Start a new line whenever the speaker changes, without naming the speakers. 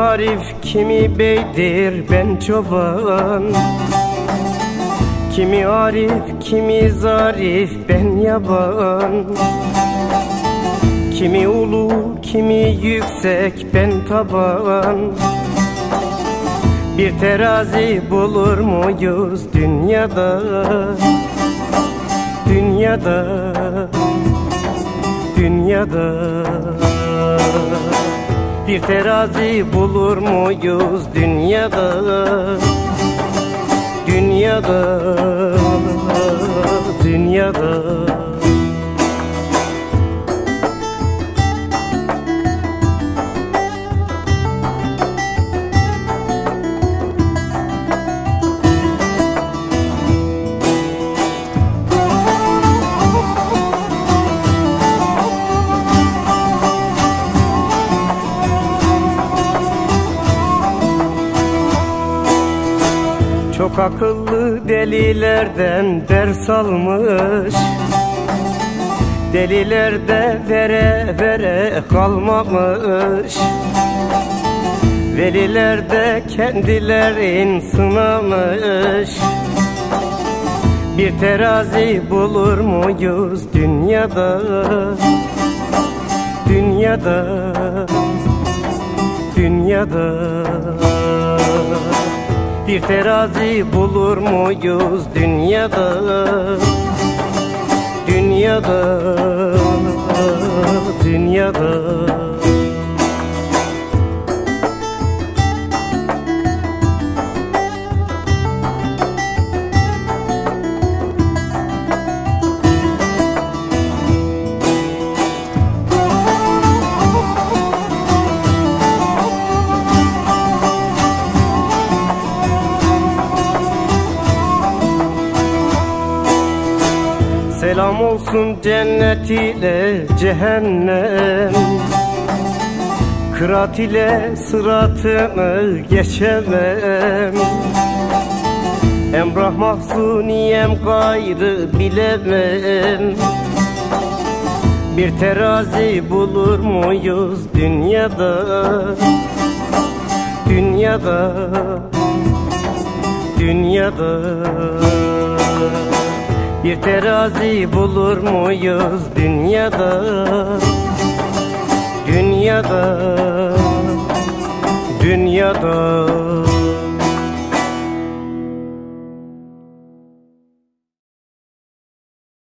arif, kimi beydir ben çoban? Kimi arif, kimi zarif ben yaban? Kimi ulu, kimi yüksek ben taban? Bir terazi bulur muyuz dünyada? Dünyada Dünyada Bir terazi bulur muyuz dünyada? Dünyada Dünyada Çok akıllı delilerden ders almış. Deliler de vere vere kalmamış. Veliler de kendilerin sınamış Bir terazi bulur muyuz dünyada? Dünyada. Dünyada bir terazi bulur muyuz dünyada? Dünyada Dünyada Selam olsun cennet ile cehennem. Kırat ile sıratımı geçemem. Emrah mahzuniyem gayrı bilemem. Bir terazi bulur muyuz dünyada? Dünyada Dünyada bir terazi bulur muyuz dünyada? Dünyada Dünyada